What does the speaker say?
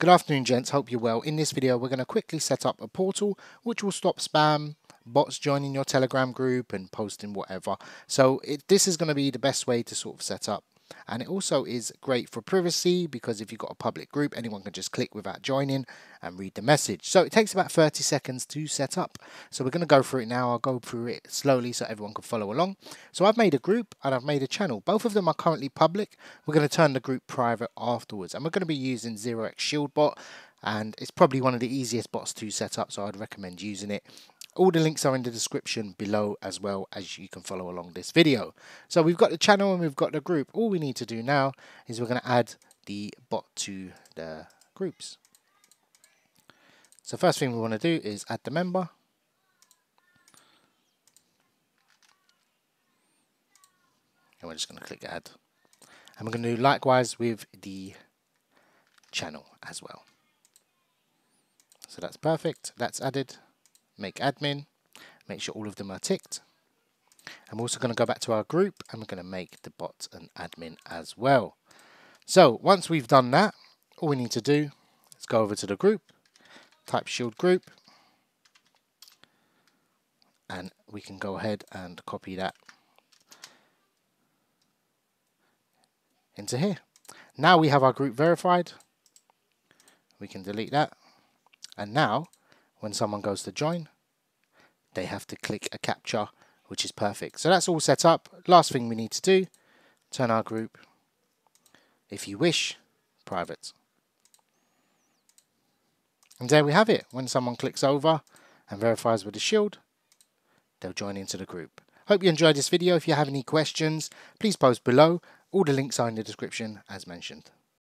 Good afternoon gents, hope you're well. In this video we're going to quickly set up a portal which will stop spam, bots joining your telegram group and posting whatever. So it, this is going to be the best way to sort of set up and it also is great for privacy because if you've got a public group anyone can just click without joining and read the message. So it takes about 30 seconds to set up. So we're going to go through it now. I'll go through it slowly so everyone can follow along. So I've made a group and I've made a channel. Both of them are currently public. We're going to turn the group private afterwards. And we're going to be using 0x Shield bot. And it's probably one of the easiest bots to set up so I'd recommend using it all the links are in the description below as well as you can follow along this video. So we've got the channel and we've got the group. All we need to do now is we're going to add the bot to the groups. So first thing we want to do is add the member. And we're just going to click add. And we're going to do likewise with the channel as well. So that's perfect. That's added make admin, make sure all of them are ticked. I'm also going to go back to our group and we're going to make the bot an admin as well. So once we've done that, all we need to do is go over to the group, type shield group, and we can go ahead and copy that into here. Now we have our group verified. We can delete that. And now when someone goes to join, they have to click a captcha, which is perfect. So that's all set up. Last thing we need to do, turn our group, if you wish, private. And there we have it. When someone clicks over and verifies with the shield, they'll join into the group. Hope you enjoyed this video. If you have any questions, please post below. All the links are in the description as mentioned.